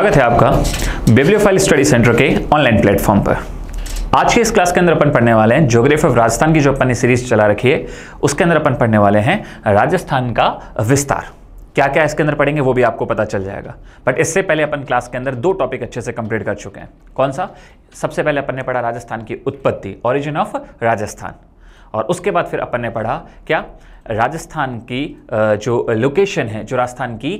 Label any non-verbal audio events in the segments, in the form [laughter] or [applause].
स्वागत है आपका बिब्लियोफाइल स्टडी सेंटर के ऑनलाइन प्लेटफॉर्म पर। आज की इस क्लास के अंदर अपन पढ़ने वाले हैं ज्योग्राफी ऑफ़ राजस्थान की जो अपन ने सीरीज़ चला रखी है, उसके अंदर अपन पढ़ने वाले हैं राजस्थान का विस्तार। क्या क्या इसके अंदर पढ़ेंगे वो भी आपको पता चल जाएगा। बट इससे पहले अपन क्लास के अंदर दो टॉपिक अच्छे से कंप्लीट कर चुके हैं। कौन सा? सबसे पहले अपन ने पढ़ा राजस्थान की उत्पत्ति ऑरिजिन ऑफ़ राजस्थान। और उसके बाद फिर अपन ने पढ़ा क्या? राजस्थान की जो लोकेशन है, जो राजस्थान की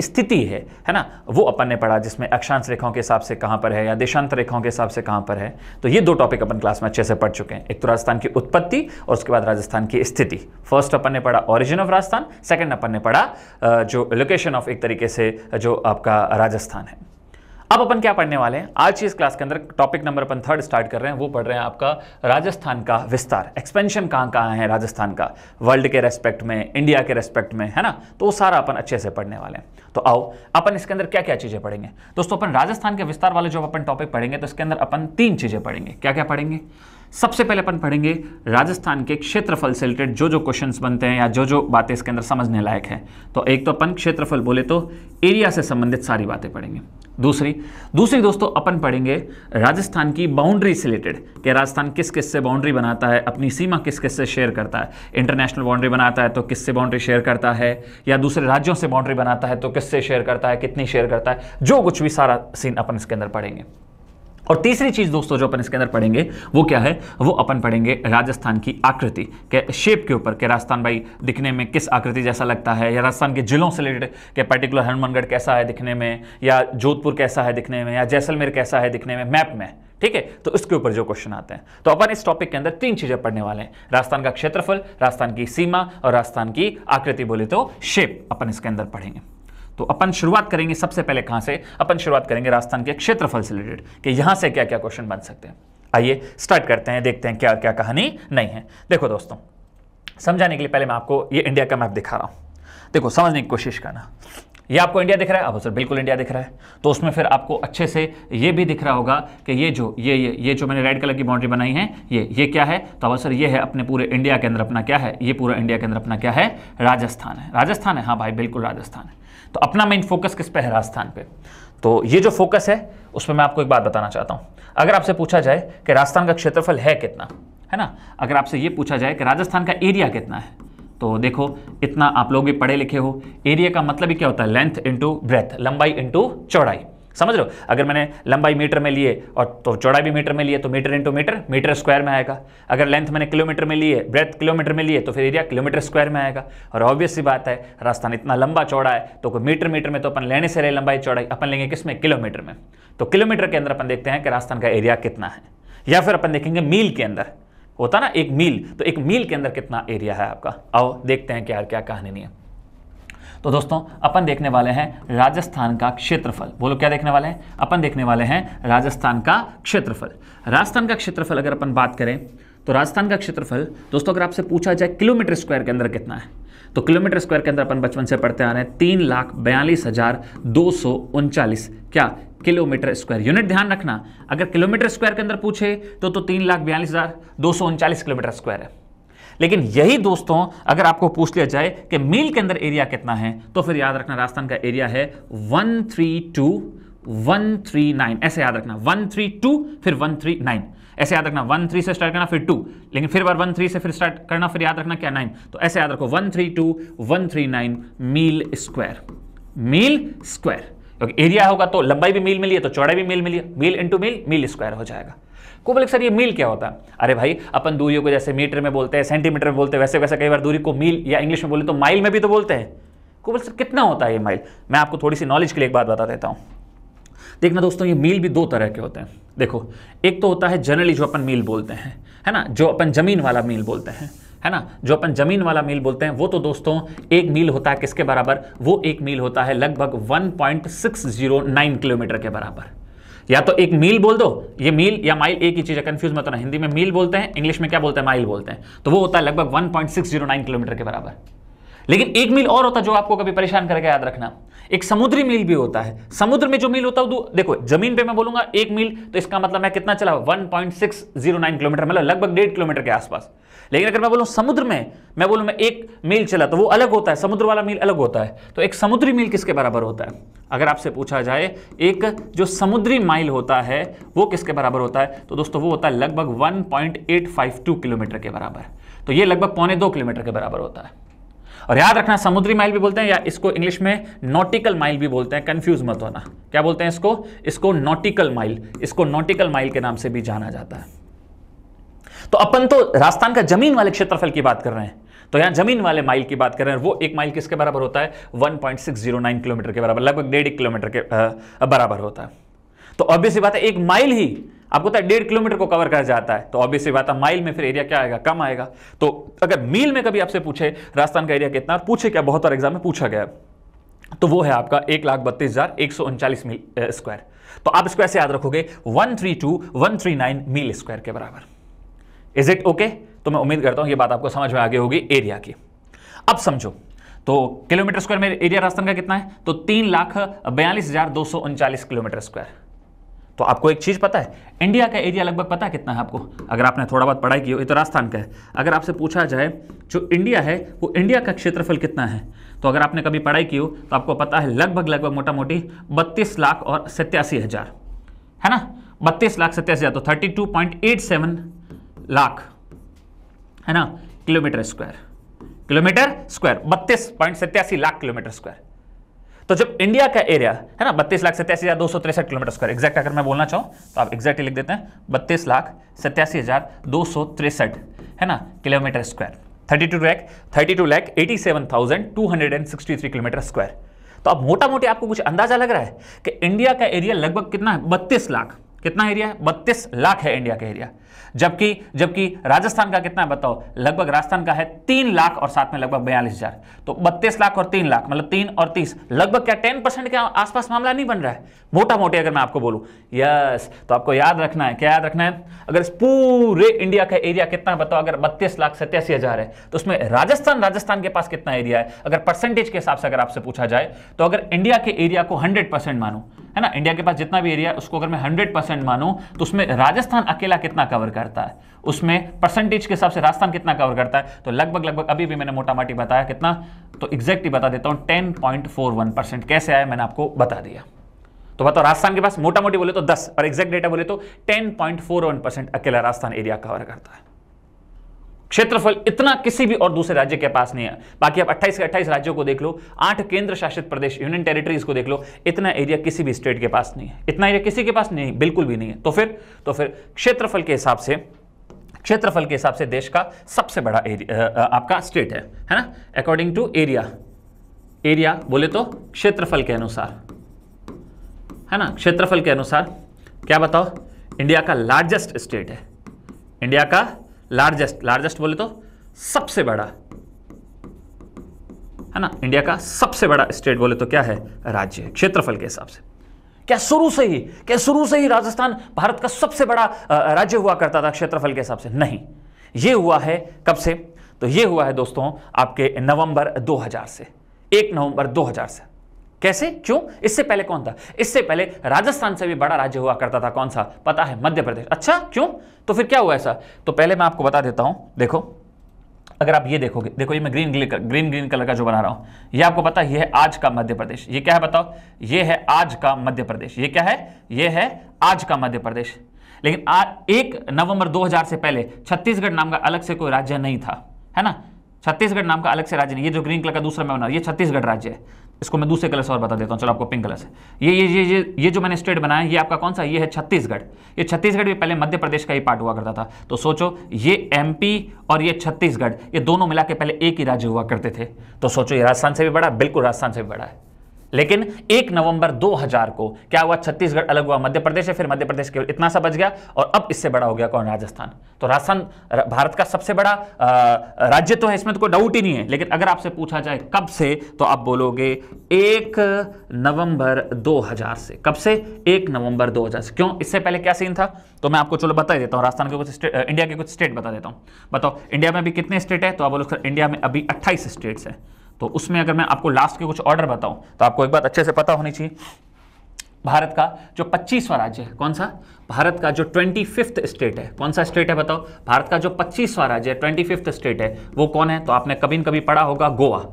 स्थिति है है ना? वो अपन ने पढ़ा जिसमें अक्षांश रेखाओं के हिसाब से कहाँ पर है या देशांतर रेखाओं के हिसाब से कहाँ पर है। तो ये दो टॉपिक अपन क्लास में अच्छे से पढ़ चुके हैं। एक तो राजस्थान की उत्पत्ति और उसके बाद राजस्थान की स्थिति। फ़र्स्ट अपन ने पढ़ा ओरिजिन ऑफ़ राजस्थान सेकेंड अपन ने पढ़ा जो लोकेशन ऑफ़ एक तरीके से जो आपका राजस्थान है। अब अपन क्या पढ़ने वाले हैं? आज की इस क्लास के अंदर टॉपिक नंबर अपन थर्ड स्टार्ट कर रहे हैं, वो पढ़ रहे हैं आपका राजस्थान का विस्तार। एक्सपेंशन कहाँ कहाँ है राजस्थान का? वर्ल्ड के रेस्पेक्ट में इंडिया के रेस्पेक्ट में, है ना? तो वो सारा अपन अच्छे से पढ़ने वाले हैं। तो आओ, अपन इसके अंदर क्या क्या चीज़ें पढ़ेंगे? दोस्तों, अपन राजस्थान के विस्तार वाले जो अपन टॉपिक पढ़ेंगे तो इसके अंदर अपन तीन चीज़ें पढ़ेंगे। क्या क्या पढ़ेंगे? सबसे पहले अपन पढ़ेंगे राजस्थान के क्षेत्रफल से रिलेटेड जो जो क्वेश्चंस बनते हैं या जो जो बातें इसके अंदर समझने लायक है। तो एक तो अपन क्षेत्रफल बोले तो एरिया से संबंधित सारी बातें पढ़ेंगे। दूसरी दूसरी दोस्तों अपन पढ़ेंगे राजस्थान की बाउंड्री से रिलेटेड कि राजस्थान किस किस से बाउंड्री बनाता है, अपनी सीमा किस किस से शेयर करता है। इंटरनेशनल बाउंड्री बनाता है तो किस से बाउंड्री शेयर करता है, या दूसरे राज्यों से बाउंड्री बनाता है तो किस से शेयर करता है, कितनी शेयर करता है, जो कुछ भी सारा सीन अपन इसके अंदर पढ़ेंगे। और तीसरी चीज़ दोस्तों जो अपन इसके अंदर पढ़ेंगे, वो क्या है? वो अपन पढ़ेंगे राजस्थान की आकृति, के शेप के ऊपर, के राजस्थान भाई दिखने में किस आकृति जैसा लगता है, या राजस्थान के जिलों से रिलेटेड के पर्टिकुलर हनुमानगढ़ कैसा है दिखने में, या जोधपुर कैसा है दिखने में, या जैसलमेर कैसा है दिखने में मैप में, ठीक है? तो इसके ऊपर जो क्वेश्चन आते हैं। तो अपन इस टॉपिक के अंदर तीन चीज़ें पढ़ने वाले हैं। राजस्थान का क्षेत्रफल, राजस्थान की सीमा और राजस्थान की आकृति बोले तो शेप अपन इसके अंदर पढ़ेंगे। तो अपन शुरुआत करेंगे सबसे पहले कहाँ से? अपन शुरुआत करेंगे राजस्थान के क्षेत्रफल से रिलेटेड कि यहाँ से क्या क्या क्वेश्चन बन सकते हैं। आइए स्टार्ट करते हैं, देखते हैं क्या क्या कहानी नहीं है। देखो दोस्तों, समझाने के लिए पहले मैं आपको ये इंडिया का मैप दिखा रहा हूँ। देखो, समझने की कोशिश करना। ये आपको इंडिया दिख रहा है? अब सर, बिल्कुल इंडिया दिख रहा है। तो उसमें फिर आपको अच्छे से ये भी दिख रहा होगा कि ये जो, ये ये ये जो मैंने रेड कलर की बाउंड्री बनाई है, ये ये क्या है? तो अब सर, ये है अपने पूरे इंडिया के अंदर अपना क्या है? ये पूरा इंडिया के अंदर अपना क्या है? राजस्थान है। राजस्थान है? हाँ भाई, बिल्कुल राजस्थान है। तो अपना मेन फोकस किस पे है राजस्थान पे? तो ये जो फोकस है, उसमें मैं आपको एक बात बताना चाहता हूँ। अगर आपसे पूछा जाए कि राजस्थान का क्षेत्रफल है कितना, है ना? अगर आपसे ये पूछा जाए कि राजस्थान का एरिया कितना है तो देखो, इतना आप लोग भी पढ़े लिखे हो। एरिया का मतलब ही क्या होता है? लेंथ इंटू ब्रेथ लंबाई इंटू चौड़ाई। समझ हो? अगर मैंने लंबाई मीटर में लिए और तो चौड़ाई भी मीटर में लिए तो metre into metre metre square में आएगा। अगर लेंथ मैंने किलोमीटर में लिए ब्रेथ किलोमीटर में लिए तो फिर एरिया किलोमीटर स्क्वायर में आएगा। और ऑब्वियस सी बात है राजस्थान इतना लंबा चौड़ा है तो कोई मीटर मीटर में तो अपन लेने से रहे लंबाई चौड़ाई, अपन लेंगे किसमें किलोमीटर में। तो किलोमीटर के अंदर अपन देखते हैं कि राजस्थान का एरिया कितना है। या फिर अपन देखेंगे मील के अंदर। होता ना एक मील तो एक मील के अंदर कितना एरिया है आपका? आओ, देखते हैं क्या क्या कहानी नहीं है। तो दोस्तों, अपन देखने वाले हैं राजस्थान का क्षेत्रफल। बोलो, क्या देखने वाले हैं? अपन देखने वाले हैं राजस्थान का क्षेत्रफल। राजस्थान का क्षेत्रफल अगर अपन बात करें तो राजस्थान का क्षेत्रफल, दोस्तों, अगर आपसे पूछा जाए, किलोमीटर स्क्वायर के अंदर कितना है? तो किलोमीटर स्क्वायर के अंदर अपन बचपन से पढ़ते आ रहे हैं, तीन लाख बयालीस हज़ार दो सौ उनचालीस। क्या? Kilometre square. यूनिट ध्यान रखना, अगर किलोमीटर स्क्वायर के अंदर पूछे तो तो तीन लाख बयालीस हज़ार दो सौ उनचालीस किलोमीटर स्क्वायर है। लेकिन यही दोस्तों, अगर आपको पूछ लिया जाए कि मील के अंदर एरिया कितना है तो फिर याद रखना राजस्थान का एरिया है one three two one three nine ऐसे याद रखना वन थ्री टू फिर वन थ्री नाइन ऐसे याद रखना वन थ्री से स्टार्ट करना, फिर टू लेकिन फिर बार वन थ्री से फिर स्टार्ट करना, फिर याद रखना क्या नाइन तो ऐसे याद रखो one three two one three nine मील स्क्वायर मील स्क्वायर क्योंकि एरिया होगा तो लंबाई भी मील मिली है तो चौड़ाई भी मील मिली मील इंटू मील मील स्क्वायर हो जाएगा। को बोले, सर, ये मील क्या होता? है अरे भाई, अपन दूरियों को जैसे मीटर में बोलते हैं, सेंटीमीटर में बोलते हैं, वैसे वैसे कई बार दूरी को मील या इंग्लिश में बोले तो माइल में भी तो बोलते हैं। को बोले, सर, कितना होता है ये माइल? मैं आपको थोड़ी सी नॉलेज के लिए एक बात बता देता हूँ। देखना दोस्तों, ये मील भी दो तरह के होते हैं। देखो, एक तो होता है जनरली जो अपन मील बोलते हैं, है ना? जो अपन ज़मीन वाला मील बोलते हैं, है ना? जो अपन ज़मीन वाला मील बोलते हैं, वो तो दोस्तों, एक मील होता है किसके बराबर? वो एक मील होता है लगभग 1.609 किलोमीटर के बराबर। या तो एक मील बोल दो, ये मील या माइल एक ही चीज़ है कंफ्यूज मत होना। हिंदी में मील बोलते हैं, इंग्लिश में क्या बोलते हैं, माइल बोलते हैं। तो वो होता है लगभग 1.609 किलोमीटर के बराबर। लेकिन एक मील और होता है जो आपको कभी परेशान करके याद रखना। एक समुद्री मील भी होता है। समुद्र में जो मील होता है देखो, ज़मीन पे मैं बोलूँगा एक मील तो इसका मतलब मैं कितना चला? 1.609 किलोमीटर मतलब लगभग डेढ़ किलोमीटर के आसपास। लेकिन अगर मैं बोलूँ समुद्र में, मैं बोलूँ मैं एक मील चला तो वो अलग होता है समुद्र वाला मील अलग होता है। तो एक समुद्री मील किसके बराबर होता है? अगर आपसे पूछा जाए, एक जो समुद्री माइल होता है, वो किसके बराबर होता है? तो दोस्तों, वो होता है लगभग 1.852 किलोमीटर के बराबर। तो ये लगभग पौने दो किलोमीटर के बराबर होता है। और याद रखना, समुद्री माइल भी बोलते हैं या इसको इंग्लिश में नॉटिकल माइल भी बोलते हैं। कंफ्यूज मत होना। क्या बोलते हैं इसको? इसको नॉटिकल माइल, इसको नॉटिकल माइल के नाम से भी जाना जाता है। तो अपन तो राजस्थान का ज़मीन वाले क्षेत्रफल की बात कर रहे हैं। तो यहाँ ज़मीन वाले माइल की बात कर रहे हैं, वो एक माइल किसके बराबर होता है? 1.609 किलोमीटर के बराबर, लगभग डेढ़ किलोमीटर के बराबर होता है। तो ऑब्वियसली बात है, एक माइल ही, आपको पता है, डेढ़ किलोमीटर को कवर कर जाता है। तो ऑब्वियसली बात है, माइल में फिर एरिया क्या आएगा? कम आएगा। तो अगर मील में कभी आपसे पूछे, राजस्थान का एरिया कितना पूछे क्या, बहुत बार एग्ज़ाम में पूछा गया तो वो है आपका एक लाख बत्तीस हज़ार एक सौ उनचालीस मील स्क्वायर तो आप इसको ऐसे याद रखोगे, one three two one three nine मील स्क्वायर के बराबर। इज़ इट ओके तो मैं उम्मीद करता हूँ ये बात आपको समझ में आगे होगी एरिया की। अब समझो तो किलोमीटर स्क्वायर में एरिया राजस्थान का कितना है? तो तीन लाख बयालीस हज़ार दो सौ उनचालीस किलोमीटर स्क्वायर तो आपको एक चीज़ पता है इंडिया का एरिया लगभग पता है कितना है आपको? अगर आपने थोड़ा बहुत पढ़ाई की हो, ये तो राजस्थान का है। अगर आपसे पूछा जाए, जो इंडिया है, वो इंडिया का क्षेत्रफल कितना है? तो अगर आपने कभी पढ़ाई की हो तो आपको पता है लगभग लगभग मोटा मोटी बत्तीस लाख और सत्यासी हज़ार। है ना? बत्तीस लाख सत्यासी हज़ार तो thirty two point eight seven lakh, है ना? Kilometre square. किलोमीटर स्क्वायर, बत्तीस पॉइंट सत्यासी लाख किलोमीटर स्क्वायर। तो जब इंडिया का एरिया, है ना, बत्तीस लाख सत्यासी हज़ार दो सौ तिरसठ किलोमीटर स्क्वायर। एग्जैक्ट अगर मैं बोलना चाहूँ तो आप एग्जैक्ट लिख देते हैं, बत्तीस लाख सत्यासी हज़ार दो सौ तिरसठ, है ना, kilometre square. Thirty two lakh thirty two lakh eighty seven thousand two hundred and sixty three kilometre square. तो अब मोटा मोटी आपको कुछ अंदाज़ा लग रहा है कि इंडिया का एरिया लगभग कितना है? बत्तीस लाख। कितना एरिया है? बत्तीस लाख है इंडिया का एरिया। जबकि जबकि राजस्थान का कितना है बताओ? लगभग राजस्थान का है तीन लाख और साथ में लगभग बयालीस हज़ार। तो बत्तीस लाख और तीन लाख मतलब तीन और तीस। लगभग क्या टेन परसेंट के आसपास मामला नहीं बन रहा है? मोटा मोटे अगर मैं आपको बोलूँ। यस तो आपको याद रखना है। क्या याद रखना है? अगर पूरे इंडिया का एरिया कितना बताओ? अगर बत्तीस लाख सत्यासी हज़ार है तो उसमें राजस्थान राजस्थान के पास कितना एरिया है? अगर परसेंटेज के हिसाब से अगर आपसे पूछा जाए तो अगर इंडिया के एरिया को हंड्रेड परसेंट मानू, है ना? इंडिया के पास जितना भी एरिया है, उसको अगर मैं हंड्रेड परसेंट मानू तो उसमें राजस्थान अकेला कितना कवर करता है। उसमें परसेंटेज के हिसाब से राजस्थान कितना कवर करता है? तो लगभग लगभग अभी भी मैंने मोटा माटी बताया कितना तो एग्जैक्ट ही बता देता हूँ ten point four one percent कैसे आया मैंने आपको बता दिया। तो बताओ, राजस्थान के पास मोटा मोटी बोले तो 10 और एग्जैक्ट डेटा बोले तो 10.41 परसेंट अकेला राजस्थान एरिया कवर करता है। क्षेत्रफल इतना किसी भी और दूसरे राज्य के पास नहीं है। बाकी आप 28 के 28 राज्यों को देख लो, आठ केंद्र शासित प्रदेश, यूनियन टेरिटरीज को देख लो, इतना एरिया किसी भी स्टेट के पास नहीं है। इतना एरिया किसी के पास नहीं, बिल्कुल भी नहीं है। तो फिर तो फिर क्षेत्रफल के हिसाब से, क्षेत्रफल के हिसाब से देश का सबसे बड़ा एरिया आपका स्टेट है है ना? अकॉर्डिंग टू एरिया एरिया बोले तो क्षेत्रफल के अनुसार, है ना? क्षेत्रफल के अनुसार, क्या बताओ? इंडिया का लार्जेस्ट स्टेट है। इंडिया का लार्जेस्ट लार्जेस्ट बोले तो सबसे बड़ा, है ना? इंडिया का सबसे बड़ा स्टेट बोले तो क्या है? राज्य, क्षेत्रफल के हिसाब से। क्या शुरू से ही, क्या शुरू से ही राजस्थान भारत का सबसे बड़ा राज्य हुआ करता था क्षेत्रफल के हिसाब से? नहीं। यह हुआ है कब से? तो यह हुआ है दोस्तों आपके नवंबर 2000 से 1 नवंबर 2000 से। कैसे? क्यों? इससे पहले कौन था? इससे पहले राजस्थान से भी बड़ा राज्य हुआ करता था कौन सा? पता है, मध्य प्रदेश। अच्छा क्यों? तो फिर क्या हुआ ऐसा? तो पहले मैं आपको बता देता हूँ, देखो, अगर आप ये देखोगे, देखो ये मैं ग्रीन ग्रीन ग्रीन कलर का जो बना रहा हूँ, ये आपको पता ये है आज का मध्य प्रदेश। ये क्या है बताओ? ये है आज का मध्य प्रदेश। ये क्या है? ये है आज का मध्य प्रदेश। लेकिन आज एक नवंबर 2000 से पहले छत्तीसगढ़ नाम का अलग से कोई राज्य नहीं था, है ना? छत्तीसगढ़ नाम का अलग से राज्य नहीं, ये जो ग्रीन कलर का दूसरा मैं बना ये छत्तीसगढ़ राज्य है। इसको मैं दूसरे कलर से और बता देता हूँ। चलो, आपको पिंक कलर से ये ये ये ये जो मैंने स्टेट बनाया, ये आपका कौन सा? ये है छत्तीसगढ़। ये छत्तीसगढ़ भी पहले मध्य प्रदेश का ही पार्ट हुआ करता था। तो सोचो, ये एमपी और ये छत्तीसगढ़, ये दोनों मिला के पहले एक ही राज्य हुआ करते थे। तो सोचो, ये राजस्थान से भी बड़ा, बिल्कुल राजस्थान से भी बड़ा है। लेकिन एक नवंबर 2000 को क्या हुआ? छत्तीसगढ़ अलग हुआ, मध्य प्रदेश है, फिर मध्य प्रदेश केवल इतना सा बच गया और अब इससे बड़ा हो गया कौन? राजस्थान। तो राजस्थान भारत का सबसे बड़ा राज्य तो है इसमें तो कोई डाउट ही नहीं है, लेकिन अगर आपसे पूछा जाए कब से तो आप बोलोगे एक नवंबर 2000 से। कब से? एक नवंबर 2000 से। क्यों? इससे पहले क्या सीन था? तो मैं आपको चलो बता देता हूँ, राजस्थान के कुछ इंडिया के कुछ स्टेट बता देता हूँ। बताओ इंडिया में अभी कितने स्टेट है? तो आप बोलो इंडिया में अभी अट्ठाईस स्टेट्स हैं। तो उसमें अगर मैं आपको लास्ट के कुछ ऑर्डर बताऊँ तो आपको एक बात अच्छे से पता होनी चाहिए। भारत का जो 25वां राज्य है, कौन सा? भारत का जो ट्वेंटी फिफ्थ स्टेट है, कौन सा स्टेट है बताओ? भारत का जो 25वां राज्य है ट्वेंटी फिफ्थ स्टेट है, वो कौन है? तो आपने कभी न कभी पढ़ा होगा गोवा।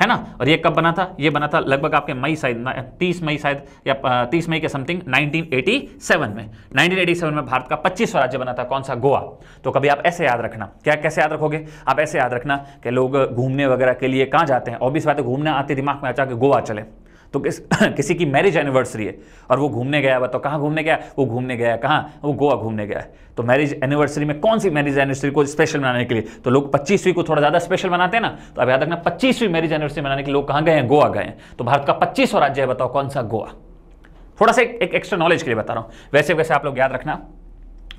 है ना? और ये कब बना था? ये बना था लगभग आपके मई शायद तीस मई शायद, या तीस मई के समथिंग 1987 में। 1987 में भारत का 25वां राज्य बना था, कौन सा? गोवा। तो कभी आप ऐसे याद रखना। क्या, कैसे याद रखोगे? आप ऐसे याद रखना कि लोग घूमने वगैरह के लिए कहाँ जाते हैं? ऑब्वियस बात है, घूमने आते दिमाग में आ जाकर गोवा चले। तो किस [coughs] किसी की मैरिज एनिवर्सरी है और वो घूमने गया बताओ कहाँ घूमने गया? वो घूमने गया कहाँ? वो गोवा घूमने गया। तो मैरिज एनिवर्सरी में कौन सी मैरिज एनिवर्सरी को स्पेशल बनाने के लिए? तो लोग पच्चीसवीं को थोड़ा ज़्यादा स्पेशल बनाते हैं ना? तो अब याद रखना पच्चीसवीं मैरिज एनिवर्सरी बनाने के लोग कहाँ गए हैं? गोवा गए हैं। तो भारत का पच्चीसवां राज्य है बताओ कौन सा? गोवा। थोड़ा सा एक, एक एक्स्ट्रा नॉलेज के लिए बता रहा हूँ। वैसे वैसे आप लोग याद रखना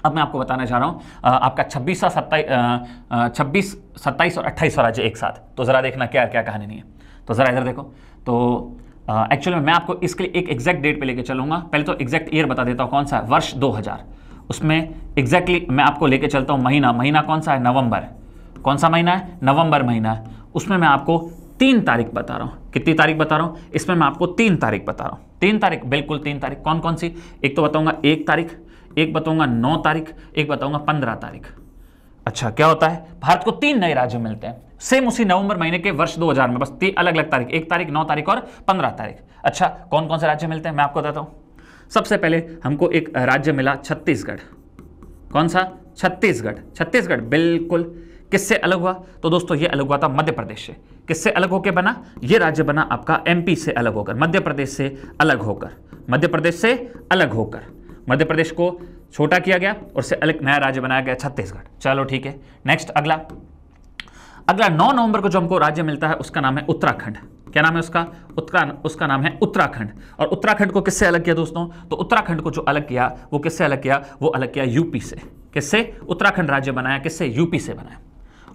अब मैं आपको बताना चाह रहा हूँ आपका छब्बीसवा सत्ताईस छब्बीस सत्ताईस और अट्ठाईसवा राज्य एक साथ। तो ज़रा देखना क्या क्या कहानी नहीं है। तो ज़रा इधर देखो। तो एक्चुअली uh, मैं आपको इसके लिए एक एग्जैक्ट डेट पे लेके चलूँगा। पहले तो एग्जैक्ट ईयर बता देता हूँ कौन सा है? वर्ष 2000 उसमें एग्जैक्टली exactly मैं आपको लेके चलता हूँ महीना। महीना कौन सा है? नवंबर। कौन सा महीना है? नवंबर महीना है। उसमें मैं आपको तीन तारीख बता रहा हूँ। कितनी तारीख बता रहा हूँ? इसमें मैं आपको तीन तारीख बता रहा हूँ। तीन तारीख बिल्कुल तीन तारीख। कौन कौन सी? एक तो बताऊँगा एक तारीख एक बताऊँगा नौ तारीख एक बताऊँगा पंद्रह तारीख। अच्छा क्या होता है? भारत को तीन नए राज्य मिलते हैं। सेम उसी नवंबर महीने के वर्ष 2000 में। बस तीन अलग अलग तारीख, एक तारीख, नौ तारीख और पंद्रह तारीख। अच्छा कौन कौन से राज्य मिलते हैं? मैं आपको बताता हूँ। सबसे पहले हमको एक राज्य मिला छत्तीसगढ़। कौन सा छत्तीसगढ़। छत्तीसगढ़ बिल्कुल किससे अलग हुआ? तो दोस्तों, ये अलग हुआ था मध्य प्रदेश से। किससे अलग होकर बना? ये राज्य बना आपका एमपी से अलग होकर, मध्य प्रदेश से अलग होकर। मध्य प्रदेश से अलग होकर। मध्य प्रदेश को छोटा किया गया और से अलग नया राज्य बनाया गया छत्तीसगढ़। चलो ठीक है नेक्स्ट अगला। अगला 9 नवंबर को जो हमको राज्य मिलता है, उसका नाम है उत्तराखंड। क्या नाम है उसका? उत्तरा, उसका नाम है उत्तराखंड। और उत्तराखंड को किससे अलग किया दोस्तों? तो उत्तराखंड को जो अलग किया, वो किससे अलग किया? वो अलग किया यूपी से। किससे? उत्तराखंड राज्य बनाया, किससे? यूपी से बनाया।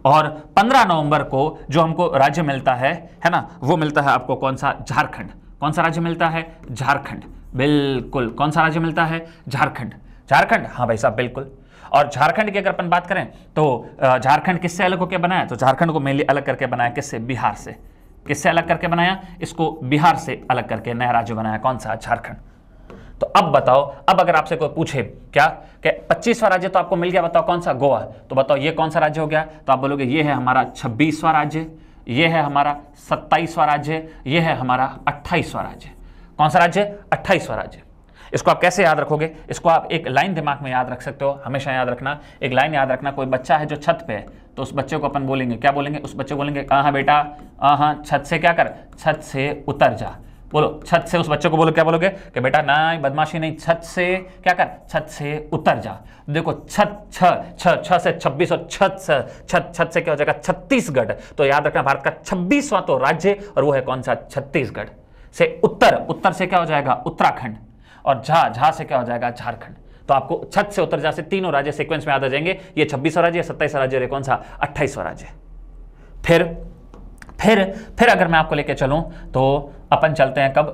और 15 नवंबर को जो हमको राज्य मिलता है है ना, वो मिलता है आपको कौन सा? झारखंड। कौन सा राज्य मिलता है? झारखंड। बिल्कुल, कौन सा राज्य मिलता है? झारखंड। झारखंड? हाँ भाई साहब, बिल्कुल। और झारखंड की अगर अपन बात करें तो झारखंड किससे अलग होकर बनाया? तो झारखंड को मेनली अलग करके बनाया, किससे? बिहार से। किससे अलग करके बनाया? इसको बिहार से अलग करके नया राज्य बनाया। कौन सा? झारखंड। तो अब बताओ, अब अगर आपसे कोई पूछे, क्या? कि पच्चीसवां राज्य तो आपको मिल गया, बताओ कौन सा? गोवा। तो बताओ, ये कौन सा राज्य हो गया? तो आप बोलोगे, ये है हमारा छब्बीसवां राज्य, ये है हमारा सत्ताईसवां राज्य, ये है हमारा अट्ठाईसवां राज्य। कौन सा राज्य? अट्ठाईसवां राज्य। इसको आप कैसे याद रखोगे? इसको आप एक लाइन दिमाग में याद रख सकते हो, हमेशा याद रखना। एक लाइन याद रखना, कोई बच्चा है जो छत पे है तो उस बच्चे को अपन बोलेंगे। क्या बोलेंगे? उस बच्चे को बोलेंगे, कहाँ बेटा? हाँ छत से क्या कर? छत से उतर जा। बोलो, छत से? उस बच्चे को बोलो, क्या बोलोगे? कि बेटा, ना बदमाशी नहीं। छत से क्या कर? छत से उतर जा। देखो, छत, छ छ छ से छब्बीस और छत से, छत छत से क्या हो जाएगा? छत्तीसगढ़। तो याद रखना, भारत का छब्बीसवां तो राज्य और वो है कौन सा? छत्तीसगढ़ से उत्तर। उत्तर से क्या हो जाएगा? उत्तराखंड। और झा झा से क्या हो जाएगा? झारखंड। तो आपको छत से उत्तर जा से तीनों राज्य सीक्वेंस में याद आ जाएँगे। ये छब्बीसवा राज्य सत्ताईस राज्य, और कौन सा? अट्ठाईसवा राज्य। फिर फिर फिर अगर मैं आपको लेके चलूँ तो अपन चलते हैं कब?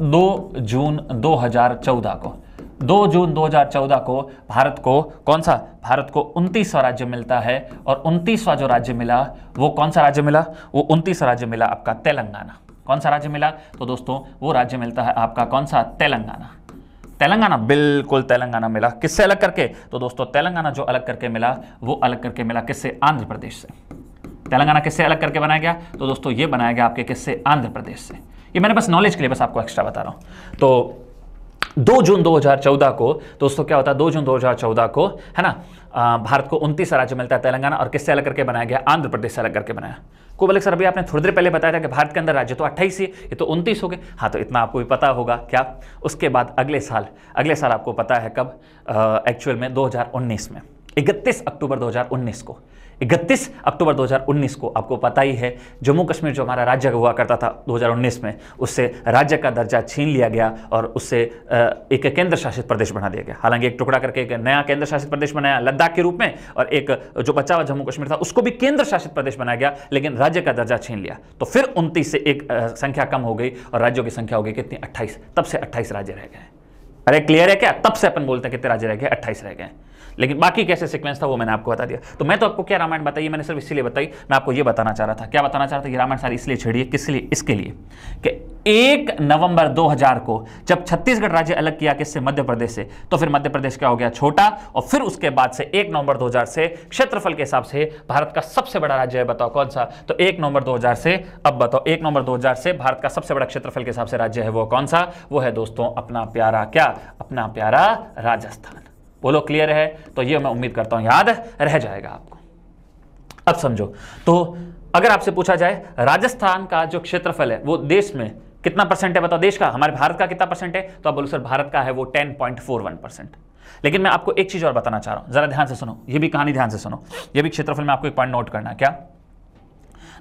दो जून 2014 को। दो जून 2014 को भारत को कौन सा? भारत को उनतीसवा राज्य मिलता है, और उनतीसवा जो राज्य मिला, वो कौन सा राज्य मिला? वो उनतीस राज्य मिला आपका तेलंगाना। कौन सा राज्य मिला? तो दोस्तों, वो राज्य मिलता है आपका कौन सा? तेलंगाना। तेलंगाना बिल्कुल तेलंगाना मिला। किससे अलग करके? तो दोस्तों, तेलंगाना जो अलग करके मिला, वो अलग करके मिला किससे? आंध्र प्रदेश से। तेलंगाना किससे अलग करके बनाया गया? तो दोस्तों, ये बनाया गया आपके किससे? आंध्र प्रदेश से। ये मैंने बस नॉलेज के लिए बस आपको एक्स्ट्रा बता रहा हूँ। तो 2 जून 2014 को, दोस्तों, क्या होता है? 2 जून 2014 को, है ना? भारत को उनतीस राज्य मिलता है तेलंगाना और किससे अलग करके बनाया गया? आंध्र प्रदेश से अलग करके बनाया। को बोले सर, अभी आपने थोड़ी देर पहले बताया था कि भारत के अंदर राज्य तो अट्ठाईस ही, ये तो उनतीस हो गए। हाँ तो इतना आपको भी पता होगा। क्या? उसके बाद अगले साल अगले साल आपको पता है कब? एक्चुअल में 2019 में। 31 अक्टूबर 2019 को। इकतीस अक्टूबर 2019 को आपको पता ही है, जम्मू कश्मीर जो हमारा राज्य हुआ करता था 2019 में, उससे राज्य का दर्जा छीन लिया गया और उससे एक केंद्र शासित प्रदेश बना दिया गया। हालाँकि एक टुकड़ा करके एक नया केंद्र शासित प्रदेश बनाया लद्दाख के रूप में और एक जो बचा हुआ जम्मू कश्मीर था, उसको भी केंद्र शासित प्रदेश बनाया गया, लेकिन राज्य का दर्जा छीन लिया। तो फिर उनतीस से एक संख्या कम हो गई और राज्यों की संख्या हो गई कितनी? अट्ठाईस। तब से अट्ठाईस राज्य रह गए अरे क्लियर है क्या? तब से अपन बोलते हैं कितने राज्य रह गए? अट्ठाईस रह गए लेकिन बाकी कैसे सीक्वेंस था वो मैंने आपको बता दिया। तो मैं तो आपको क्या रामायण बताइए मैंने सिर्फ़ इसलिए बताई, मैं आपको ये बताना चाह रहा था। क्या बताना चाह रहा था? कि रामायण सारी इसलिए छेड़िए किस लिए? इसके लिए कि एक नवंबर 2000 को जब छत्तीसगढ़ राज्य अलग किया किससे? मध्य प्रदेश से। तो फिर मध्य प्रदेश क्या हो गया? छोटा, और फिर उसके बाद से एक नवंबर 2000 से क्षेत्रफल के हिसाब से भारत का सबसे बड़ा राज्य है, बताओ कौन सा? तो एक नवंबर 2000 से, अब बताओ, एक नवंबर 2000 से भारत का सबसे बड़ा क्षेत्रफल के हिसाब से राज्य है वो कौन सा? वो है दोस्तों, अपना प्यारा क्या? अपना प्यारा राजस्थान। बोलो क्लियर है? तो ये मैं उम्मीद करता हूँ, याद रह जाएगा आपको। अब समझो तो अगर आपसे पूछा जाए, राजस्थान का जो क्षेत्रफल है, वो देश में कितना परसेंट है बताओ? देश का, हमारे भारत का कितना परसेंट है? तो आप बोलो, सर, भारत का है वो 10.41 परसेंट लेकिन मैं आपको एक चीज़ और बताना चाह रहा हूँ, जरा ध्यान से सुनो, ये भी कहानी ध्यान से सुनो। ये भी क्षेत्रफल में आपको एक पॉइंट नोट करना क्या?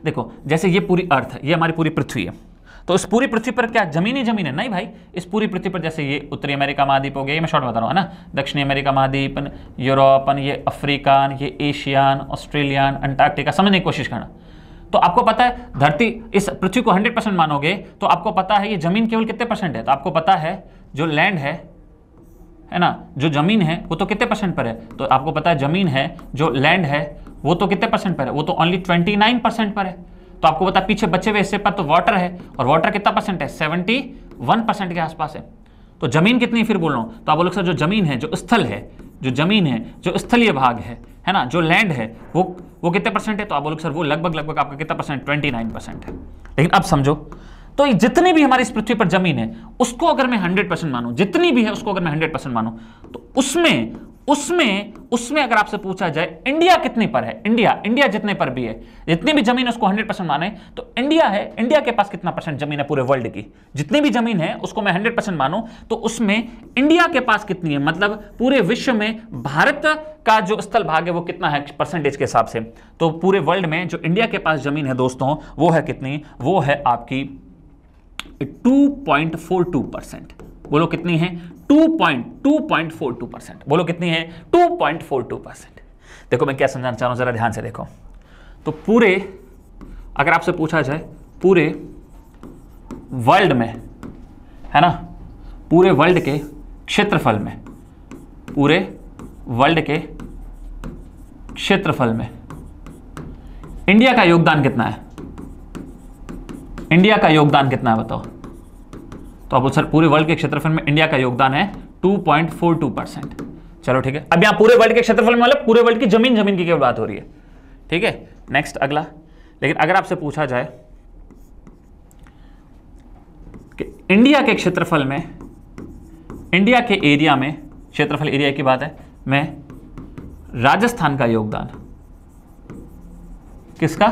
देखो, जैसे ये पूरी अर्थ है, ये हमारी पूरी पृथ्वी है तो इस पूरी पृथ्वी पर क्या ज़मीन ज़मीन है? नहीं भाई, इस पूरी पृथ्वी पर जैसे ये उत्तरी अमेरिका महाद्वीप हो गया, ये मैं शॉर्ट बता रहा हूँ, है ना? दक्षिणी अमेरिका महाद्वीप यूरोपन ये अफ्रीकान ये एशियान, ऑस्ट्रेलियन, अंटार्कटिका, समझने की कोशिश करना। तो आपको पता है, धरती इस पृथ्वी को 100 परसेंट मानोगे तो आपको पता है ये ज़मीन केवल कितने परसेंट है? तो आपको पता है, जो लैंड है है ना? जो ज़मीन है, वो तो कितने परसेंट पर है? तो आपको पता है ज़मीन है, जो लैंड है, वो तो कितने परसेंट पर है? वो तो ओनली 29 परसेंट पर है। तो आपको पता पीछे बचे हुए हिस्से पर तो वाटर है, और वाटर कितना परसेंट है? 71 परसेंट के आसपास है। तो ज़मीन कितनी फिर बोल रहा हूँ? तो आप बोलो सर जो ज़मीन है, जो स्थल है, जो ज़मीन है, जो स्थलीय भाग है है ना? जो लैंड है, वो वो कितने परसेंट है? तो आप बोलो सर वो लगभग लगभग आपका कितना परसेंट ट्वेंटी नाइन परसेंट है। लेकिन अब समझो तो जितनी भी हमारी इस पृथ्वी पर ज़मीन है, उसको अगर मैं हंड्रेड परसेंट मानूं, जितनी भी है उसको अगर मैं हंड्रेड परसेंट मानूं तो उसमें उसमें उसमें अगर आपसे पूछा जाए, इंडिया कितने पर है? इंडिया इंडिया जितने पर भी है। जितनी भी ज़मीन उसको 100 परसेंट माने। तो इंडिया है, इंडिया के पास कितना परसेंट ज़मीन है पूरे वर्ल्ड की? जितनी भी ज़मीन है, उसको मैं 100 परसेंट मानूं। तो उसमें इंडिया के पास कितनी है? मतलब पूरे विश्व में भारत का जो स्थल भाग है, वो कितना है परसेंटेज के हिसाब से? तो पूरे वर्ल्ड में जो इंडिया के पास ज़मीन है दोस्तों, वो है कितनी? वो है आपकी टू परसेंट बोलो कितनी है? 2.2.42 परसेंट। बोलो कितनी है? 2.42 परसेंट। देखो मैं क्या समझाना चाह रहा जरा ध्यान से देखो। तो पूरे, अगर आपसे पूछा जाए, पूरे वर्ल्ड में, है ना? पूरे वर्ल्ड के क्षेत्रफल में, पूरे वर्ल्ड के क्षेत्रफल में, इंडिया का योगदान कितना है? इंडिया का योगदान कितना है, बताओ। तो अब सर पूरे वर्ल्ड के क्षेत्रफल में इंडिया का योगदान है 2.42 परसेंट चलो ठीक है। अब यहाँ पूरे वर्ल्ड के क्षेत्रफल में मतलब पूरे वर्ल्ड की ज़मीन ज़मीन की केवल बात हो रही है? ठीक है? नेक्स्ट अगला। लेकिन अगर आपसे पूछा जाए कि इंडिया के क्षेत्रफल में, इंडिया के एरिया में, क्षेत्रफल एरिया की बात है, मैं राजस्थान का योगदान किसका?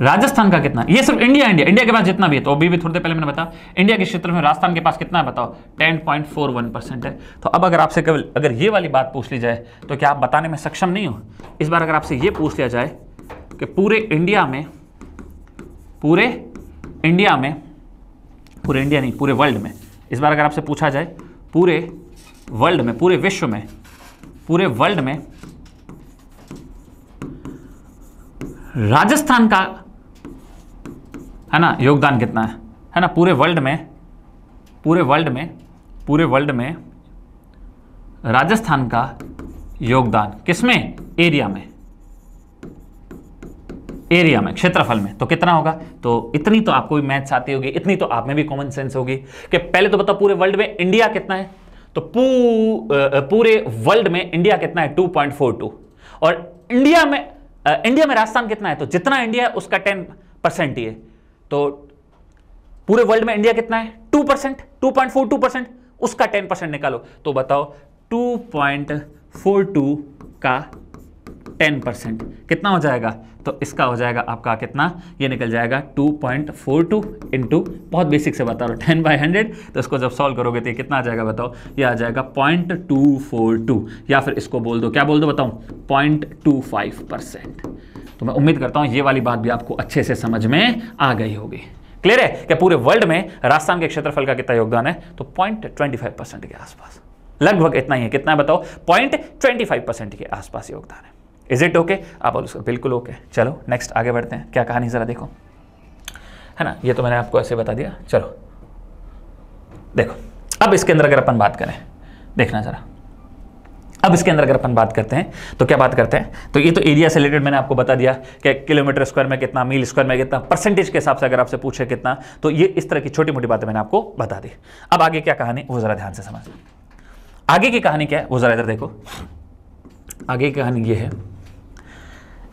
राजस्थान का कितना? ये सिर्फ़ इंडिया इंडिया इंडिया के पास जितना भी है तो अभी भी थोड़ी देर पहले मैंने बताया इंडिया के क्षेत्र में राजस्थान के पास कितना है बताओ? 10.41 परसेंट है। तो अब अगर आपसे केवल, अगर ये वाली बात पूछ ली जाए तो क्या आप बताने में सक्षम नहीं हो? इस बार अगर आपसे ये पूछ लिया जाए कि पूरे इंडिया में, पूरे इंडिया में, पूरे इंडिया नहीं, पूरे वर्ल्ड में, इस बार अगर आपसे पूछा जाए, पूरे वर्ल्ड में, पूरे विश्व में, पूरे वर्ल्ड में राजस्थान का है ना? योगदान कितना है? है ना? पूरे वर्ल्ड में पूरे वर्ल्ड में पूरे वर्ल्ड में राजस्थान का योगदान किसमें? एरिया में। एरिया में क्षेत्रफल में। तो कितना होगा? तो इतनी तो आपको भी मैथ्स आती होगी इतनी तो आप में भी कॉमन सेंस होगी कि पहले तो बताओ पूरे वर्ल्ड में इंडिया कितना है? तो पू, पूरे वर्ल्ड में इंडिया कितना है? 2.42 और इंडिया में इंडिया में राजस्थान कितना है? तो जितना इंडिया है उसका 10 परसेंट ही है। तो पूरे वर्ल्ड में इंडिया कितना है? Two percent two point four two percent उसका टेन परसेंट निकालो। तो बताओ टू पॉइंट फोर टू का टेन परसेंट कितना हो जाएगा? तो इसका हो जाएगा आपका कितना? ये निकल जाएगा two point four two into बहुत बेसिक से बता रहा हूँ टेन बाई हंड्रेड तो इसको जब सॉल्व करोगे तो ये कितना आ जाएगा बताओ? ये आ जाएगा पॉइंट टू फोर टू या फिर इसको बोल दो, क्या बोल दो बताऊँ? पॉइंट टू फाइव परसेंट तो मैं उम्मीद करता हूँ ये वाली बात भी आपको अच्छे से समझ में आ गई होगी। क्लियर है कि पूरे वर्ल्ड में राजस्थान के क्षेत्रफल का कितना योगदान है? तो पॉइंट ट्वेंटी फाइव परसेंट के आसपास। लगभग इतना ही है। कितना है बताओ? पॉइंट ट्वेंटी फाइव परसेंट के आसपास योगदान है। इज़ इट ओके आप बोलो उसको बिल्कुल ओके चलो नेक्स्ट आगे बढ़ते हैं। क्या कहानी ज़रा देखो। है ना? ये तो मैंने आपको ऐसे बता दिया। चलो। देखो। अब इसके अंदर अगर अपन बात करें, देखना ज़रा। अब इसके अंदर अगर अपन बात करते हैं तो क्या बात करते हैं? तो ये तो एरिया से रिलेटेड मैंने आपको बता दिया कि किलोमीटर स्क्वायर में कितना मील स्क्वायर में कितना परसेंटेज के हिसाब से अगर आपसे पूछे कितना तो ये इस तरह की छोटी मोटी बातें मैंने आपको बता दी। अब आगे क्या कहानी वो जरा ध्यान से समझ। आगे की कहानी क्या है? वो जरा इधर देखो। आगे की कहानी ये है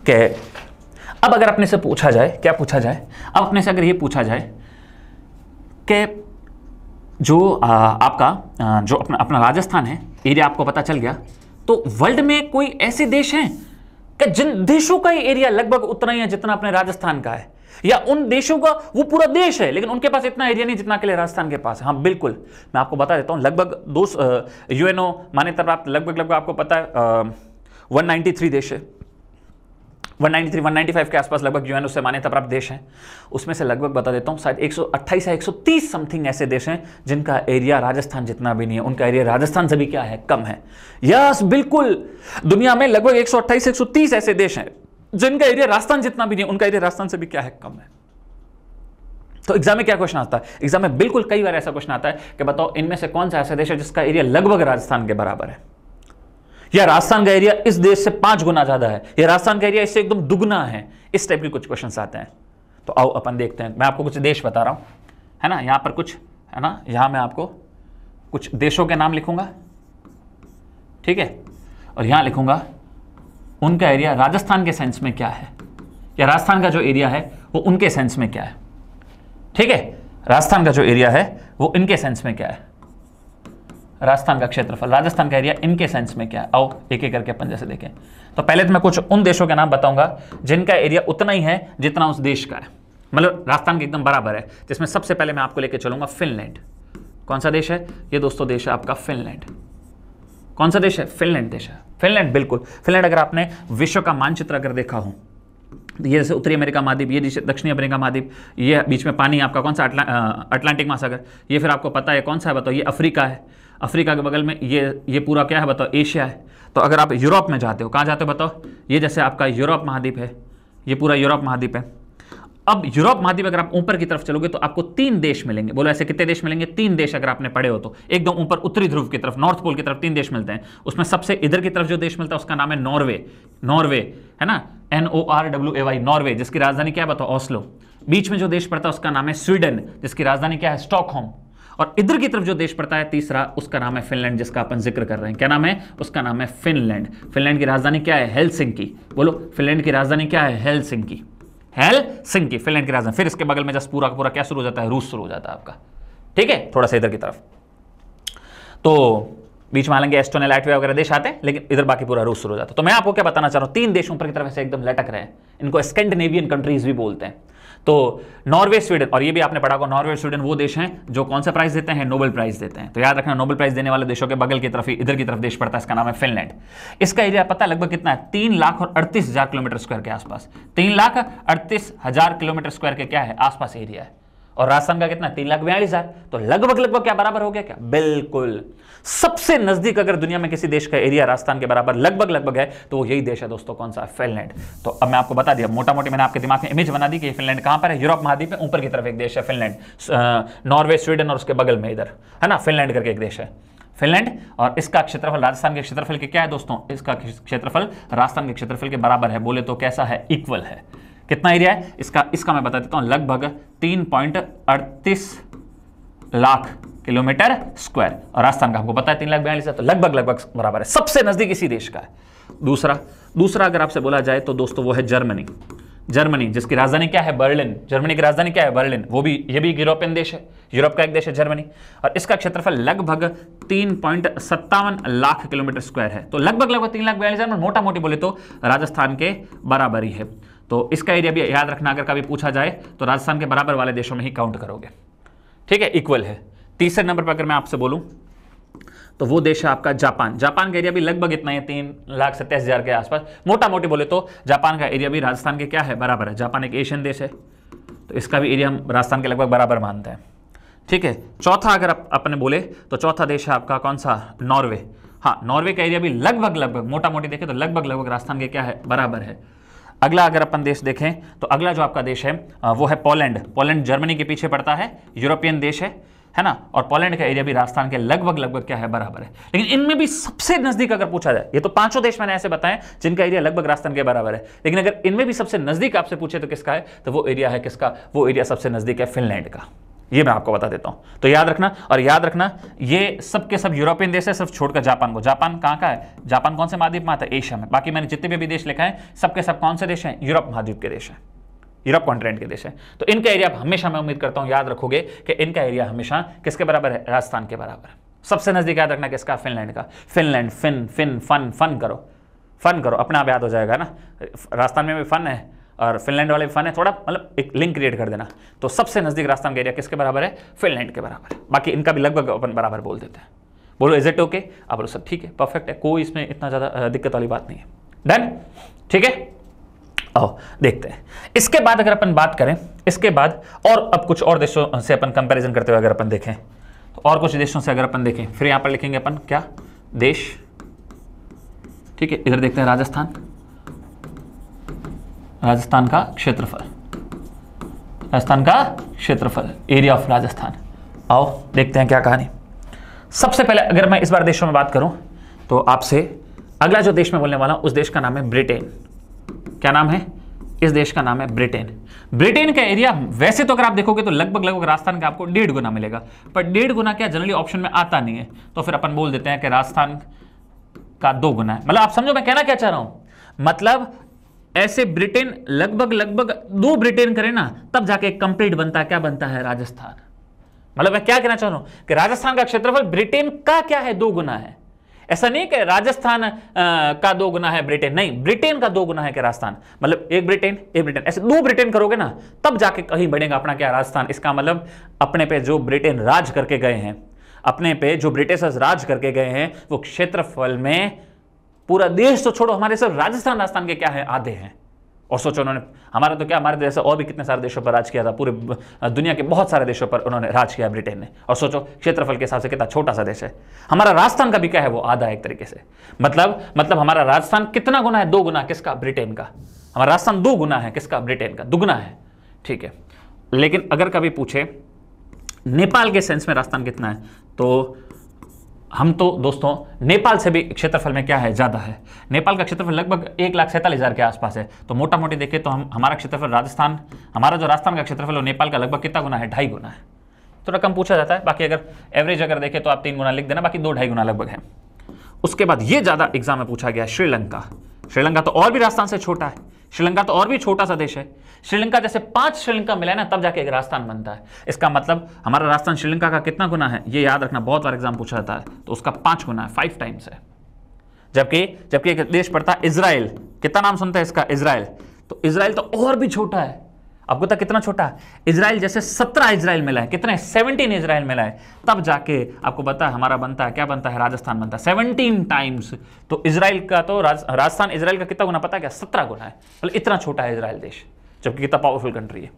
कि अब अगर अपने से पूछा जाए क्या पूछा जाए? अब अपने से अगर ये पूछा जाए कि जो आ, आपका आ, जो अपना अपना राजस्थान है एरिया आपको पता चल गया। तो वर्ल्ड में कोई ऐसे देश हैं? कि जिन देशों का ही एरिया लगभग उतना ही है जितना अपने राजस्थान का है? या उन देशों का वो पूरा देश है, लेकिन उनके पास इतना एरिया नहीं जितना के लिए राजस्थान के पास है? हाँ बिल्कुल। मैं आपको बता देता हूँ, लगभग दो यूएनओ मान्यता प्राप्त लगभग लगभग आपको पता है वन देश है। 193 195 के आसपास लगभग यूएनओ से मान्यता प्राप्त देश हैं। उसमें से लगभग बता देता हूँ, शायद 128 या 130 समथिंग ऐसे देश हैं जिनका एरिया राजस्थान जितना भी नहीं है, उनका एरिया राजस्थान से भी क्या है? कम है। यस, बिल्कुल। दुनिया में लगभग 128 130 ऐसे देश हैं जिनका एरिया राजस्थान जितना भी नहीं उनका एरिया राजस्थान से भी क्या है? कम है। तो एग्ज़ाम में क्या क्वेश्चन आता है? एग्ज़ाम में बिल्कुल कई बार ऐसा क्वेश्चन आता है कि बताओ, इनमें से कौन सा ऐसा देश है जिसका एरिया लगभग राजस्थान के बराबर है? या राजस्थान का एरिया इस देश से पाँच गुना ज़्यादा है, या राजस्थान का एरिया इससे एकदम दुगना है, इस टाइप के कुछ क्वेश्चन आते हैं। तो आओ अपन देखते हैं। मैं आपको कुछ देश बता रहा हूँ, है ना? यहाँ पर कुछ, है ना? यहाँ मैं आपको कुछ देशों के नाम लिखूँगा, ठीक है? और यहाँ लिखूँगा, उनका एरिया राजस्थान के सेंस में क्या है? या राजस्थान का जो एरिया है, वो उनके सेंस में क्या है? ठीक है? राजस्थान का जो एरिया है, वो इनके सेंस में क्या है? राजस्थान का क्षेत्रफल। राजस्थान का एरिया इनके सेंस में क्या है? आओ एक एक करके अपन जैसे देखें। तो पहले तो मैं कुछ उन देशों के नाम बताऊँगा जिनका एरिया उतना ही है जितना उस देश का है। मतलब राजस्थान के एकदम बराबर है जिसमें सबसे पहले मैं आपको लेके चलूँगा फिनलैंड। कौन सा देश है? ये दोस्तों देश है आपका फिनलैंड। कौन सा देश है? फिनलैंड देश है। फिनलैंड बिल्कुल। फिनलैंड अगर आपने विश्व का मानचित्र अगर देखा हो ये जैसे उत्तरी अमेरिका महाद्वीप ये दक्षिणी अमेरिका महाद्वीप ये बीच में पानी आपका कौन सा? अटला, अटलांटिक महासागर। ये फिर आपको पता है कौन सा है? बताओ ये अफ्रीका है। अफ्रीका के बगल में ये ये पूरा क्या है बताओ, एशिया है। तो अगर आप यूरोप में जाते हो, कहाँ जाते हो बताओ? ये जैसे आपका यूरोप महाद्वीप है, ये पूरा यूरोप महाद्वीप है। अब यूरोप महाद्वीप अगर आप ऊपर की तरफ़ चलोगे तो आपको तीन देश मिलेंगे। बोलो, ऐसे कितने देश मिलेंगे? तीन देश अगर आपने पढ़े हो तो। एकदम ऊपर उत्तरी ध्रुव की तरफ़, नॉर्थ पोल की तरफ़ तीन देश मिलते हैं। उसमें सबसे इधर की तरफ़ जो देश मिलता है, उसका नाम है नॉर्वे। नॉर्वे, है ना? N O R W A Y Norway, जिसकी राजधानी क्या बताओ? ऑस्लो बीच में जो देश पड़ता है, उसका नाम है स्वीडन, जिसकी राजधानी क्या है? स्टॉकहोम। और इधर की तरफ़ जो देश पड़ता है, तीसरा उसका नाम है फिनलैंड, जिसका अपन ज़िक्र कर रहे हैं। क्या नाम है? उसका नाम है फिनलैंड। फिनलैंड की राजधानी क्या है? हेलसिंकी। बोलो, फिनलैंड की राजधानी क्या है? हेलसिंकी। हेलसिंकी, फिनलैंड की राजधानी। फिर इसके बगल में जस्ट पूरा पूरा क्या शुरू हो जाता है? रूस शुरू हो जाता है आपका। ठीक है? थोड़ा सा इधर की तरफ़। तो बीच में आलेंगे एस्टोनिया लाइटवे वगैरह देश आते हैं, लेकिन इधर बाकी पूरा रूस शुरू हो जाता है। तो मैं आपको क्या बताना चाह रहा हूँ? तीन देशों पर की तरफ़ ऐसे एकदम लटक रहे हैं। इनको स्कैंडिनेवियन कंट्रीज़ भी बोलते हैं। तो नॉर्वे, स्वीडन, और ये भी आपने पढ़ा होगा, नॉर्वे, स्वीडन वो देश हैं जो कौन सा प्राइज देते हैं? नोबल प्राइज देते हैं। तो याद रखना नोबल प्राइज देने वाले देशों के बगल की तरफ़ इधर की तरफ़ देश पड़ता है, इसका नाम है फिनलैंड इसका एरिया पता लगभग कितना है? तीन लाख और अड़तीस हज़ार किलोमीटर स्क्वायर के आसपास। तीन लाख अड़तीस हज़ार किलोमीटर स्क्वायर के क्या है? आसपास एरिया है। और राजस्थान का कितना? तीन लाख बयालीस हज़ार। तो लगभग लगभग क्या बराबर हो गया क्या? बिल्कुल। सबसे नज़दीक अगर दुनिया में किसी देश का एरिया राजस्थान के बराबर लगभग लगभग है तो वो यही देश है दोस्तों, कौन सा? फिनलैंड। तो अब मैं आपको बता दिया मोटा मोटी मैंने आपके दिमाग में इमेज बना दी कि फिनलैंड कहाँ पर है? यूरोप महाद्वीप में, ऊपर की तरफ़ एक देश है फिनलैंड। नॉर्वे, स्वीडन और उसके बगल में इधर। है ना? फिनलैंड करके एक देश है। फिनलैंड, और इसका क्षेत्रफल, राजस्थान के क्षेत्रफल के क्या है दोस्तों? इसका क्षेत्रफल राजस्थान के क्षेत्रफल के बराबर है। बोले तो कैसा है? इक्वल है। कितना एरिया है? इसका इसका मैं बता देता हूँ, लगभग तीन पॉइंट अड़तीस लाख किलोमीटर स्क्वायर। और राजस्थान का हमको पता है तीन लाख बयालीस तो लगभग लगभग बराबर है। सबसे नज़दीक इसी देश का है। दूसरा दूसरा अगर आपसे बोला जाए तो दोस्तों वो है जर्मनी। जर्मनी, जिसकी राजधानी क्या है? बर्लिन। जर्मनी की राजधानी क्या है? बर्लिन। वो भी, ये भी यूरोपियन देश है। यूरोप का एक देश है जर्मनी। और इसका क्षेत्रफल लगभग तीन पॉइंट सत्तावन लाख किलोमीटर स्क्वायर है। तो लगभग लगभग तीन लाख बयालीस हज़ार मोटा मोटी बोले तो राजस्थान के बराबर ही है। तो इसका एरिया भी याद रखना, अगर कभी पूछा जाए तो राजस्थान के बराबर वाले देशों में ही काउंट करोगे। ठीक है? इक्वल है। तीसरे नंबर पर अगर मैं आपसे बोलूँ तो वो देश है आपका जापान। जापान का एरिया भी लगभग इतना ही, तीन लाख सत्ताईस हज़ार के आसपास मोटा मोटी बोले तो जापान का एरिया भी राजस्थान के क्या है? बराबर है। जापान एक एशियन देश है। तो इसका भी एरिया हम राजस्थान के लगभग बराबर मानते हैं। ठीक है? चौथा अगर आप अपने बोले तो चौथा देश है आपका कौन सा? नॉर्वे। हाँ नॉर्वे का एरिया भी लगभग लगभग मोटा मोटी देखें तो लगभग लगभग राजस्थान के क्या है? बराबर है। अगला अगर अपन देश देखें तो अगला जो आपका देश है वो है पोलैंड। पोलैंड जर्मनी के पीछे पड़ता है, यूरोपियन देश है है ना? और पोलैंड का एरिया भी राजस्थान के लगभग लगभग क्या है, बराबर है। लेकिन इनमें भी सबसे नज़दीक अगर पूछा जाए, ये तो पाँचों देश मैंने ऐसे बताएँ, जिनका एरिया लगभग राजस्थान के बराबर है। लेकिन अगर इनमें भी सबसे नज़दीक आपसे पूछे तो किसका है? तो वो एरिया है किसका? वो एरिया सबसे नज़दीक है फिनलैंड का। ये मैं आपको बता देता हूँ। तो याद रखना, और याद रखना, ये सब के सब यूरोपियन देश है, सिर्फ़ छोड़कर जापान को। जापान कहाँ का है? जापान कौन से महाद्वीप में आता है? एशिया में। बाकी मैंने जितने भी देश लिखा है सबके सब कौन से देश हैं? यूरोप महाद्वीप के देश हैं। यूरोप कॉन्टिनेंट के देश है। तो इनका एरिया हमेशा मैं उम्मीद करता हूँ, याद रखोगे कि इनका एरिया हमेशा किसके बराबर है? राजस्थान के बराबर। सबसे नज़दीक याद रखना किसका? फिनलैंड का। Finland, fin fin fun fun करो। फन करो। अपने आप याद हो जाएगा ना? राजस्थान में भी फन है। और फिनलैंड वाले फन है, थोड़ा मतलब एक लिंक क्रिएट कर देना। तो सबसे नज़दीक राजस्थान का एरिया किसके बराबर है? फिनलैंड के बराबर है। बाकी इनका भी लगभग अपन बराबर बोल देते हैं। बोलो इज़ इट ओके आप बोलो, सब ठीक है परफेक्ट है, कोई इसमें इतना ज़्यादा दिक्कत वाली बात नहीं है। डन ठीक है? आओ, देखते हैं। इसके बाद अगर अपन बात करें, इसके बाद और अब कुछ और देशों से अपन कंपैरिजन करते हुए अगर अपन देखें तो और कुछ देशों से अगर अपन देखें, फिर यहाँ पर लिखेंगे अपन क्या? देश। ठीक है, इधर देखते हैं राजस्थान। राजस्थान का क्षेत्रफल। राजस्थान का क्षेत्रफल एरिया ऑफ़ राजस्थान। आओ, देखते हैं क्या कहानी। सबसे पहले अगर मैं इस बार देशों में बात करूँ तो आपसे अगला जो देश में बोलने वाला हूँ, उस देश का नाम है ब्रिटेन। क्या नाम है? इस देश का नाम है ब्रिटेन। ब्रिटेन का एरिया वैसे तो अगर आप देखोगे तो लगभग लगभग राजस्थान का आपको डेढ़ गुना मिलेगा। पर डेढ़ गुना क्या जनरली ऑप्शन में आता नहीं है। तो फिर अपन बोल देते हैं कि राजस्थान का दो गुना है। मतलब आप समझो मैं कहना क्या चाह रहा हूँ? मतलब ऐसे ब्रिटेन, लगभग लगभग दो ब्रिटेन करें ना, तब जाके कंप्लीट बनता, क्या बनता है राजस्थान? मतलब मैं क्या कहना चाह? रहा हूँ कि राजस्थान का क्षेत्रफल ब्रिटेन का क्या है? दो गुना है। ऐसा नहीं कि राजस्थान का दो गुना है ब्रिटेन, नहीं, ब्रिटेन का दो गुना है कि राजस्थान। मतलब एक ब्रिटेन एक ब्रिटेन। ऐसे दो ब्रिटेन करोगे ना, तब जाके कहीं बढ़ेगा अपना क्या राजस्थान। इसका मतलब अपने पे जो ब्रिटेन राज करके गए हैं, अपने पे जो ब्रिटिशर्स राज करके गए हैं, वो क्षेत्रफल में पूरा देश तो छोड़ो, हमारे सब राजस्थान राजस्थान के क्या है? आधे हैं। और सोचो उन्होंने, हमारा तो क्या, हमारे जैसे और भी कितने सारे देशों पर राज किया था, पूरे दुनिया के बहुत सारे देशों पर उन्होंने राज किया ब्रिटेन ने। और सोचो, क्षेत्रफल के हिसाब से कितना छोटा सा देश है। हमारा राजस्थान का भी क्या है, वो आधा एक तरीके से। मतलब मतलब हमारा राजस्थान कितना गुना है? दो गुना। किसका? ब्रिटेन का। हमारा राजस्थान दो गुना है। किसका? ब्रिटेन का। दुगुना है। ठीक है। लेकिन अगर कभी पूछे, नेपाल के सेंस में राजस्थान कितना है तो हम तो दोस्तों, नेपाल से भी क्षेत्रफल में क्या है? ज़्यादा है। नेपाल का क्षेत्रफल लगभग एक लाख सैंतालीस हज़ार के आसपास है। तो मोटा मोटी देखें तो हम, हमारा क्षेत्रफल राजस्थान, हमारा जो राजस्थान का क्षेत्रफल है नेपाल का लगभग कितना गुना है? ढाई गुना है। तो रकम पूछा जाता है। बाकी अगर एवरेज अगर देखें तो आप तीन गुना लिख देना, बाकी दो ढाई गुना लगभग है। उसके बाद ये ज़्यादा एग्ज़ाम में पूछा गया श्रीलंका। श्रीलंका तो और भी राजस्थान से छोटा है। श्रीलंका तो और भी छोटा सा देश है। श्रीलंका जैसे पाँच श्रीलंका मिला है ना, तब जाके एक राजस्थान बनता है। इसका मतलब हमारा राजस्थान श्रीलंका का कितना गुना है, ये याद रखना, बहुत बार एग्ज़ाम पूछा जाता है। तो उसका पाँच गुना है फाइव टाइम्स है। जबकि जबकि एक देश पड़ता है इसराइल कितना नाम सुनता है इसका? इसराइल तो इसराइल तो और भी छोटा है। आपको तक कितना छोटा इसराइल जैसे सत्रह इसराइल मिला है। कितने? सेवनटीन इसराइल मिला है। तब जाके आपको बता हमारा बनता है क्या बनता है? राजस्थान बनता है। सेवनटीन टाइम्स तो इसराइल का तो राज, राजस्थान इसराइल का कितना गुना? पता है क्या? सत्रह गुना है। मतलब इतना छोटा है इसराइल देश जबकि कितना पावरफुल कंट्री है।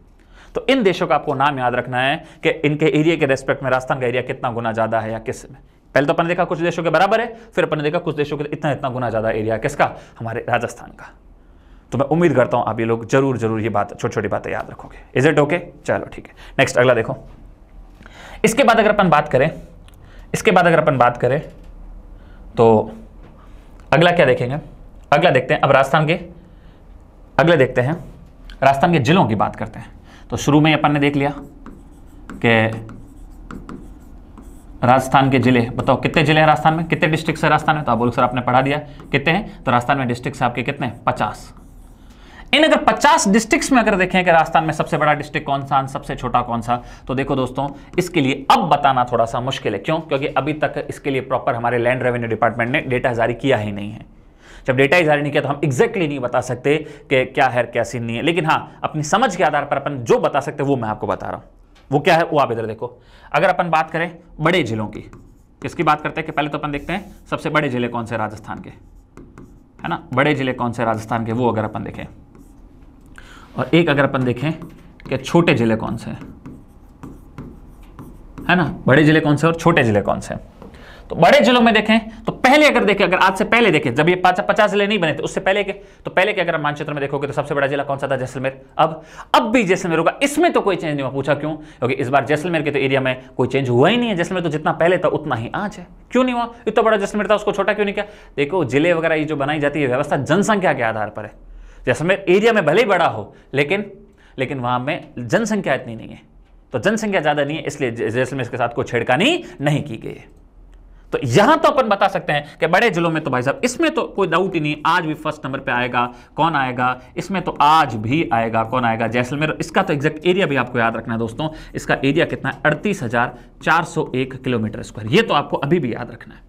तो इन देशों का आपको नाम याद रखना है कि इनके एरिया के रेस्पेक्ट में राजस्थान का एरिया कितना गुना ज़्यादा है या किसमें। पहले तो अपन देखा कुछ देशों के बराबर है फिर अपन देखा कुछ देशों के इतना इतना गुना ज़्यादा एरिया किसका? हमारे राजस्थान का। तो मैं उम्मीद करता हूँ आप ये लोग ज़रूर ज़रूर ये बात छोटी छोटी बातें याद रखोगे। इज़ इट ओके चलो, ठीक है। नेक्स्ट अगला देखो। इसके बाद अगर अपन बात करें, इसके बाद अगर अपन बात करें तो अगला क्या देखेंगे? अगला देखते हैं। अब राजस्थान के, अगले देखते हैं। राजस्थान के जिलों की बात करते हैं। तो शुरू में अपन ने देख लिया कि राजस्थान के ज़िले, बताओ कितने ज़िले हैं राजस्थान में? कितने डिस्ट्रिक्ट है राजस्थान में? तो आप बोलो सर आपने पढ़ा दिया। कितने हैं? तो राजस्थान में डिस्ट्रिक्ट आपके कितने पचास। इन अगर 50 डिस्ट्रिक्ट्स में अगर देखें कि राजस्थान में सबसे बड़ा डिस्ट्रिक्ट कौन सा, सबसे छोटा कौन सा तो देखो दोस्तों, इसके लिए अब बताना थोड़ा सा मुश्किल है। क्यों? क्योंकि अभी तक इसके लिए प्रॉपर हमारे लैंड रेवेन्यू डिपार्टमेंट ने डेटा जारी किया ही नहीं है। जब डेटा ही जारी नहीं किया तो हम एग्जैक्टली नहीं बता सकते कि क्या है क्या सीन नहीं है। लेकिन हाँ अपनी समझ के आधार पर अपन जो बता सकते वो मैं आपको बता रहा हूँ। वो क्या है? वो आप इधर देखो। अगर अपन बात करें बड़े जिलों की, किसकी बात करते हैं कि पहले तो अपन देखते हैं, सबसे बड़े ज़िले कौन से राजस्थान के? है ना? बड़े ज़िले कौन से राजस्थान के? वो अगर अपन देखें। और एक अगर अपन देखें कि छोटे ज़िले कौन से हैं। है ना? बड़े ज़िले कौन से और छोटे ज़िले कौन से तो बड़े जिलों में देखें तो पहले अगर देखें, अगर आज से पहले देखें, जब ये पचास ज़िले नहीं बने थे उससे पहले के तो पहले के अगर मानचित्र में देखोगे तो सबसे बड़ा जिला कौन सा था? जैसलमेर। अब अब भी जैसलमेर होगा। इसमें तो कोई चेंज नहीं हुआ। पूछा क्यों? क्योंकि इस बार जैसलमेर के तो एरिया में कोई चेंज हुआ ही नहीं है। जैसलमेर तो जितना पहले था, उतना ही आज है। क्यों नहीं हुआ? इतना बड़ा जैसलमेर था, उसको छोटा क्यों नहीं किया? देखो, ज़िले वगैरह ये जो बनाई जाती है, व्यवस्था जनसंख्या के आधार पर है। जैसलमेर एरिया में भले ही बड़ा हो, लेकिन लेकिन वहाँ में जनसंख्या इतनी नहीं है। तो जनसंख्या ज़्यादा नहीं है, इसलिए जैसलमेर के साथ कोई छेड़खानी नहीं की गई है। तो यहाँ तो अपन बता सकते हैं कि बड़े जिलों में तो भाई साहब, इसमें तो कोई डाउट ही नहीं, आज भी फ़र्स्ट नंबर पे आएगा, कौन आएगा? इसमें तो आज भी आएगा, कौन आएगा? जैसलमेर, इसका तो एग्जैक्ट एरिया भी आपको याद रखना है दोस्तों, इसका एरिया कितना है? अड़तीस किलोमीटर स्क्वायर ये तो आपको अभी भी याद रखना है।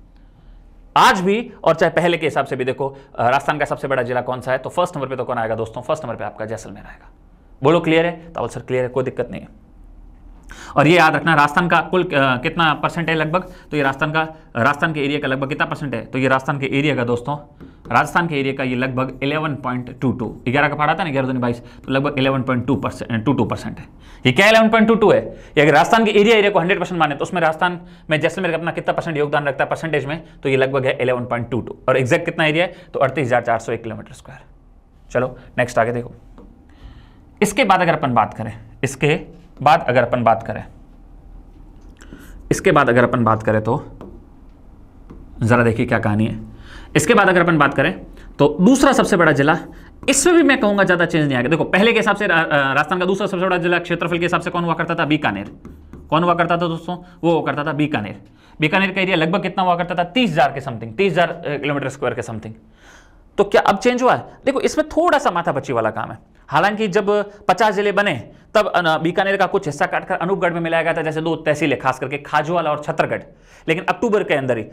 आज भी, और चाहे पहले के हिसाब से भी देखो राजस्थान का सबसे बड़ा जिला कौन सा है? तो फ़र्स्ट नंबर पे तो कौन आएगा दोस्तों? फ़र्स्ट नंबर पे आपका जैसलमेर आएगा। बोलो क्लियर है? तो सर क्लियर है, कोई दिक्कत नहीं है। और ये याद रखना, राजस्थान का कुल कितना परसेंट है लगभग? तो ये राजस्थान का, राजस्थान के एरिया का लगभग कितना परसेंट है? तो ये राजस्थान के एरिया का दोस्तों राजस्थान के एरिया का ये लगभग 11.22 ग्यारह का पढ़ा था ना, ग्यारह बाईस तो लगभग 11.2 परसेंट टू परसेंट है। ये क्या 11.22 है? ये अगर राजस्थान के एरिया एरिया को 100 परसेंट माने तो उसमें राजस्थान में जैसलमेर अपना कितना परसेंट योगदान रखता है? परसेंटेज में तो ये लगभग है इलेवन और एक्जैक्ट कितना एरिया है? तो अड़तीस किलोमीटर स्क्वायर चलो नेक्स्ट आगे देखो। इसके बाद अगर अपन बात करें, इसके बाद अगर अपन बात करें, इसके बाद अगर अपन बात करें तो ज़रा देखिए क्या कहानी है। इसके बाद अगर अपन बात करें तो दूसरा सबसे बड़ा जिला, इसमें भी मैं कहूँगा ज़्यादा चेंज नहीं आएगा। देखो, पहले के हिसाब से राजस्थान का दूसरा सबसे बड़ा जिला क्षेत्रफल के हिसाब से कौन हुआ करता था? बीकानेर। कौन हुआ करता था दोस्तों? वो हुआ करता था बीकानेर। बीकानेर का एरिया लगभग कितना हुआ करता था? तीस हज़ार के समथिंग तीस हज़ार किलोमीटर स्क्वायर के समथिंग तो क्या अब चेंज हुआ है? देखो, इसमें थोड़ा सा माथा बच्ची वाला काम है। हालाँकि जब 50 ज़िले बने तब बीकानेर का कुछ हिस्सा काटकर अनूपगढ़ में मिलाया गया था, जैसे दो तहसीलें, खास करके खाजवाला और छत्तरगढ़ लेकिन अक्टूबर के अंदर ही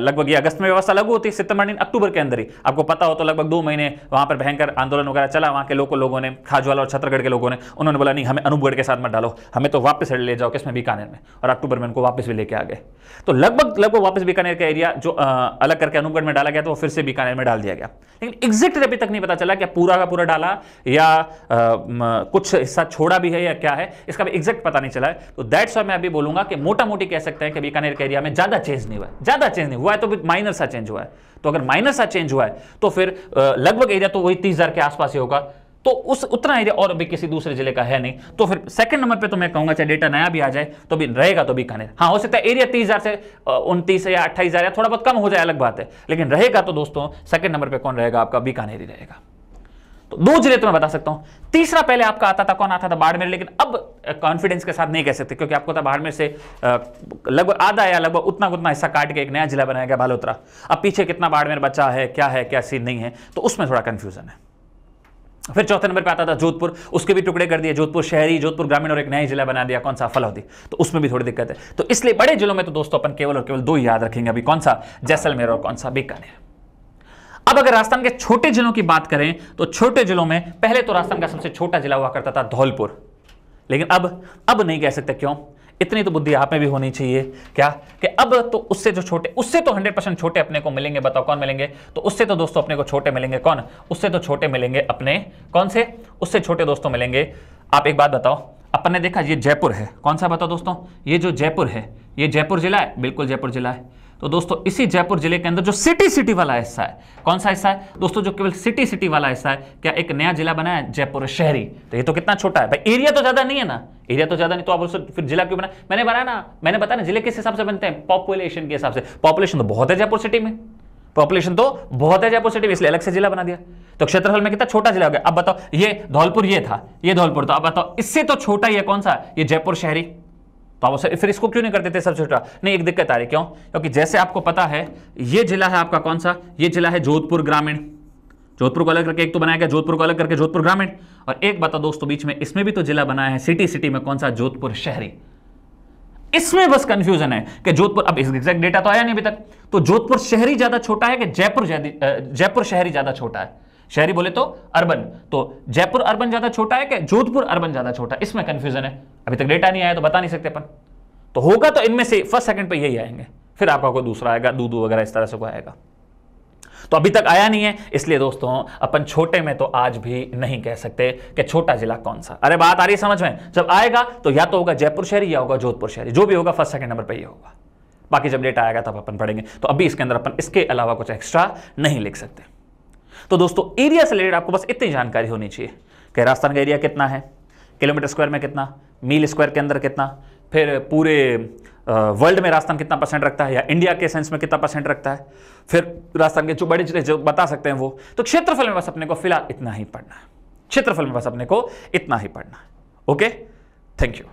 लगभग ये अगस्त में व्यवस्था लागू होती है सितंबर अक्टूबर के अंदर ही। आपको पता हो तो लगभग दो महीने वहाँ पर भयंकर आंदोलन वगैरह चला, वहाँ के लोगों लोगों ने, खाजवाला और छत्तरगढ़ के लोगों ने, उन्होंने बोला, नहीं, हमें अनूपगढ़ के साथ मत डालो, हमें तो वापस ले जाओ किसमें, बीकानेर में। और अक्टूबर में उनको वापस भी लेके आ गए। तो लगभग लगभग वापस बीकानेर का एरिया जो अलग करके अनूपगढ़ में डाला गया तो फिर से बीकानेर में डाल दिया गया। लेकिन एग्जैक्ट अभी तक नहीं पता चला कि पूरा का पूरा डाला या कुछ हिस्सा छोड़ा भी है या क्या है, इसका भी एग्जैक्ट पता नहीं चला है। तो दैट्स वाई मैं अभी बोलूँगा कि मोटा मोटी कह सकते हैं कि बीकानेर के एरिया में ज़्यादा चेंज नहीं हुआ ज़्यादा चेंज नहीं हुआ है तो माइनर सा चेंज हुआ है। तो अगर माइनर सा चेंज हुआ है तो फिर लगभग एरिया तो वही तीस के आसपास ही होगा। तो उस, उतना एरिया और अभी किसी दूसरे ज़िले का है नहीं। तो फिर सेकंड नंबर पे तो मैं कहूँगा, चाहे डेटा नया भी आ जाए तो भी रहेगा तो बीकानेर हाँ हो सकता है एरिया तीस हज़ार से उनतीस या अट्ठाईस हज़ार या थोड़ा बहुत कम हो जाए, अलग बात है। लेकिन रहेगा तो दोस्तों सेकंड नंबर पे कौन रहेगा? आपका बीकानेर ही रहेगा। तो दो ज़िले तो मैं बता सकता हूँ। तीसरा पहले आपका आता था, कौन आता था? बाड़मेर, लेकिन अब कॉन्फिडेंस के साथ नहीं कह सकते, क्योंकि आपको था बाड़मेर से लगभग आधा या लगभग उतना उतना हिस्सा काट के एक नया जिला बनाया गया बालोतरा। अब पीछे कितना बाड़मेर बचा है, क्या है, क्या सीन नहीं है तो उसमें थोड़ा कंफ्यूजन है। फिर चौथे नंबर पे आता था जोधपुर, उसके भी टुकड़े कर दिए, जोधपुर शहरी, जोधपुर ग्रामीण और एक नया जिला बना दिया, कौन सा? फलौदी। तो उसमें भी थोड़ी दिक्कत है। तो इसलिए बड़े जिलों में तो दोस्तों अपन केवल और केवल दो ही याद रखेंगे अभी, कौन सा? जैसलमेर और कौन सा? बीकानेर। अब अगर राजस्थान के छोटे जिलों की बात करें तो छोटे जिलों में पहले तो राजस्थान का सबसे छोटा जिला हुआ करता था धौलपुर। लेकिन अब अब नहीं कह सकते क्यों? इतनी तो बुद्धि आप में भी होनी चाहिए। क्या? कि अब तो उससे जो छोटे, उससे तो 100 परसेंट छोटे अपने को मिलेंगे, बताओ कौन मिलेंगे? तो उससे तो दोस्तों अपने को छोटे मिलेंगे कौन? उससे तो छोटे मिलेंगे अपने, कौन से? उससे छोटे दोस्तों मिलेंगे। आप एक बात बताओ, अपन ने देखा ये जयपुर है। कौन सा बताओ दोस्तों? ये जो जयपुर है, ये जयपुर जिला है? बिल्कुल जयपुर जिला है। तो दोस्तों, इसी जयपुर ज़िले के अंदर जो सिटी सिटी वाला हिस्सा है, कौन सा हिस्सा है? दोस्तों, जो केवल सिटी सिटी वाला हिस्सा है, क्या एक नया जिला बना है? जयपुर शहरी। तो ये तो कितना छोटा है। भाई एरिया तो ज़्यादा नहीं है ना? एरिया तो ज़्यादा नहीं तो आप फिर जिला क्यों बना मैंने बनाया ना, मैंने बताया ना, ज़िले किस हिसाब से बनते हैं? पॉपुलेशन के हिसाब से। पॉपुलेशन तो बहुत है जयपुर सिटी में। पॉपुलेशन तो बहुत है जयपुर सिटी में, इसलिए अलग से जिला बना दिया। तो क्षेत्रफल में कितना छोटा जिला हो गया? अब बताओ, ये धौलपुर ये था, ये धौलपुर तो अब बताओ, इससे तो छोटा ही है कौन सा? ये जयपुर शहरी। तो आप फिर इसको क्यों नहीं कर देते सबसे छोटा? नहीं, एक दिक्कत आ रही, क्यों? क्योंकि जैसे आपको पता है, ये जिला है आपका कौन सा? ये जिला है जोधपुर ग्रामीण। जोधपुर को अलग करके एक तो बनाया गया, जोधपुर को अलग करके जोधपुर ग्रामीण। और एक बता दोस्तों, बीच में इसमें भी तो जिला बनाया है, सिटी सिटी में कौन सा? जोधपुर शहरी। इसमें बस कंफ्यूजन है कि जोधपुर अब एग्जैक्ट डेटा तो आया नहीं अभी तक। तो जोधपुर शहरी ज़्यादा छोटा है कि जयपुर जयपुर शहरी ज़्यादा छोटा है? शहरी बोले तो अर्बन। तो जयपुर अर्बन ज़्यादा छोटा है कि जोधपुर अर्बन ज़्यादा छोटा इसमें कंफ्यूजन है। अभी तक डेटा नहीं आया तो बता नहीं सकते अपन। तो होगा तो इनमें से फ़र्स्ट सेकंड पे यही आएँगे। फिर आपका कोई दूसरा आएगा दूधू वगैरह इस तरह से कोई आएगा। तो अभी तक आया नहीं है, इसलिए दोस्तों, अपन छोटे में तो आज भी नहीं कह सकते कि छोटा जिला कौन सा। अरे बात आ रही समझ में? जब आएगा तो या तो होगा जयपुर शहरी या होगा जोधपुर शहरी। जो भी होगा फ़र्स्ट सेकंड नंबर पर ही होगा। बाकी जब डेटा आएगा तब अपन पढ़ेंगे। तो अभी इसके अंदर अपन इसके अलावा कुछ एक्स्ट्रा नहीं लिख सकते। तो दोस्तों एरिया से रिलेटेड आपको बस इतनी जानकारी होनी चाहिए कि राजस्थान का एरिया कितना है, किलोमीटर स्क्वायर में कितना, मील स्क्वायर के अंदर कितना, फिर पूरे वर्ल्ड में राजस्थान कितना परसेंट रखता है या इंडिया के सेंस में कितना परसेंट रखता है, फिर राजस्थान के जो बड़े ज़िले जो बता सकते हैं वो। तो क्षेत्रफल में बस अपने को फ़िलहाल इतना ही पढ़ना है। क्षेत्रफल में बस अपने को इतना ही पढ़ना है। Okay thank you